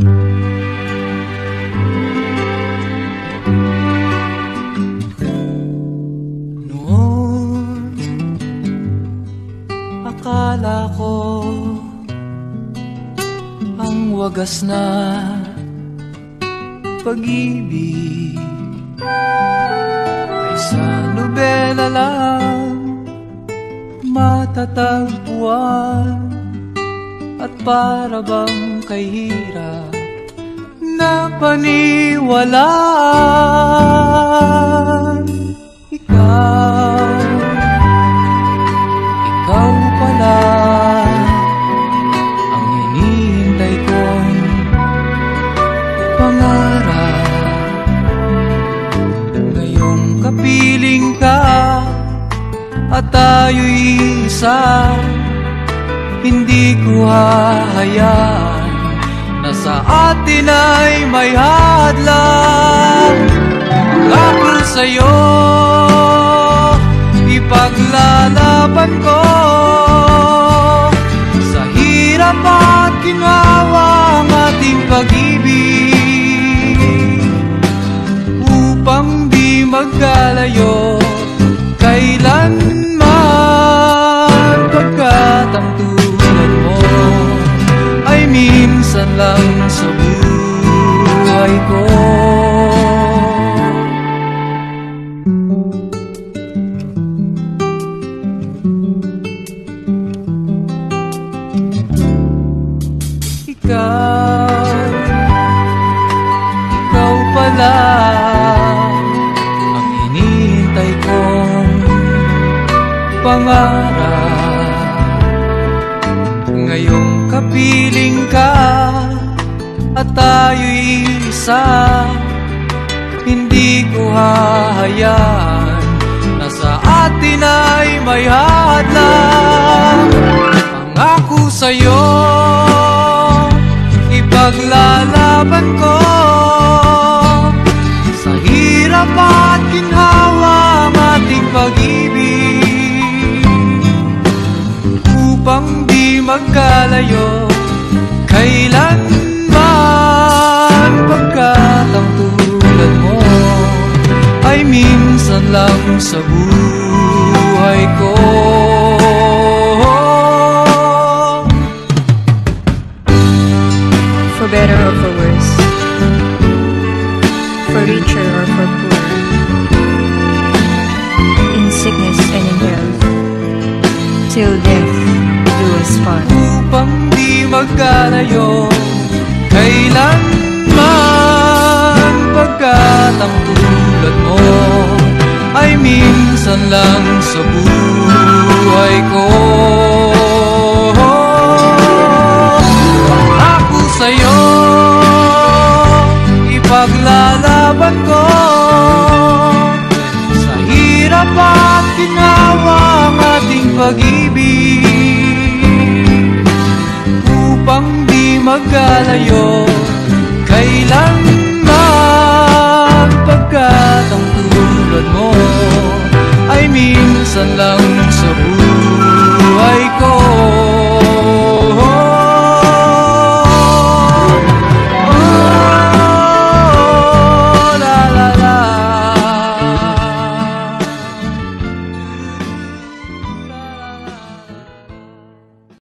Noon, akala ko ang wagas na pag-ibig ay sa nobela lang matatagpuan at para bang kahirap na paniwalaan. Ikaw ikaw pala ang hinihintay kong pangarap. Ngayong kapiling ka at tayo'y isa hindi ko hahayaan atin ay may hadlang Ako sa'yo. Ipaglalaban ko Sa hirap at ginawa ang ating pag-ibig Upang di magkalayo kailanman Pagkat ang tulad mo ay minsan lang sa buhay ko. Ikaw, ikaw pala ang hinihintay kong pangarap. Ngayong kapiling ka at tayo'y isa. Hindi ko hahayaan na sa atin ay may hadlang Pangako sa'yo, ipaglalaban ko. Sa hirap at ginhawa ang pag-ibig Upang di magkalayo minsan lang sa buhay ko. For better or for worse, for richer or for poor, in sickness and in health, till death do us part. upang di magkalayo sa buhay ko. Ako sa'yo Ipaglalaban ko. Sa hirap at ginawa ang ating pag-ibig upang di magkalayo Kailanman mo Ay